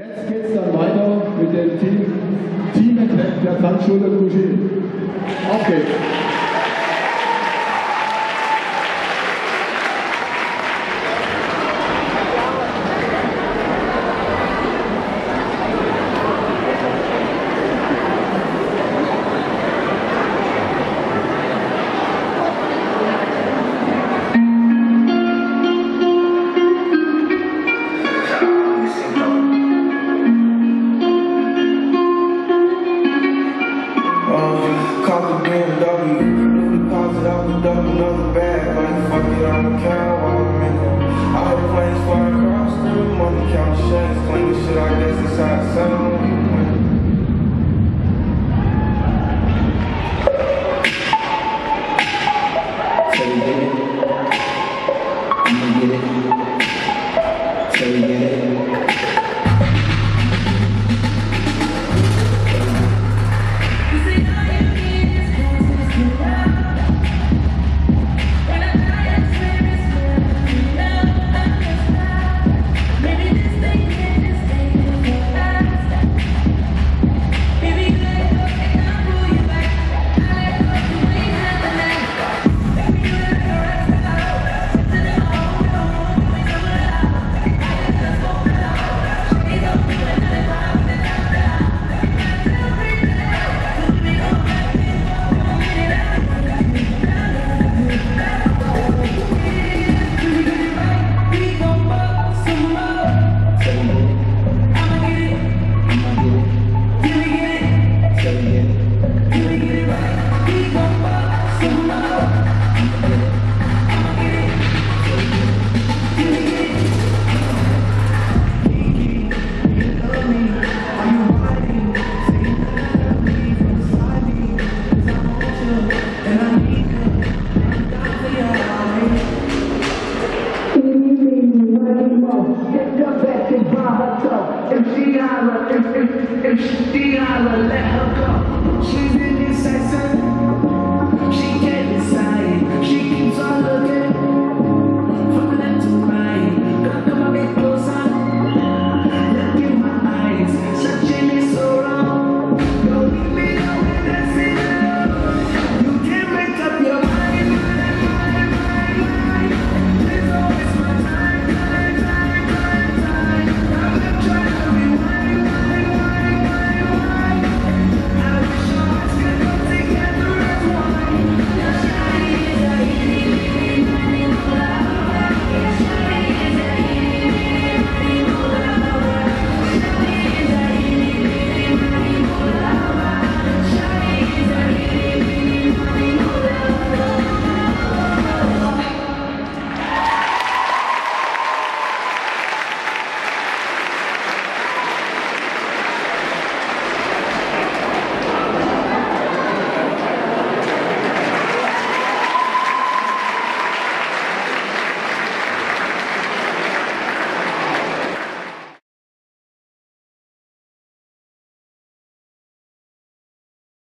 Jetzt geht es dann weiter mit dem Team, Team der Tanzschule Couchin. Auf geht's! shawty Louis pops it out the duck another bag Like fuck it, I'm a cow, I'm in I heard planes fly across the room Money count shanks, claim shit, I guess that's how it sound get your back and by herself. If she holler, if, if, if she holler, let her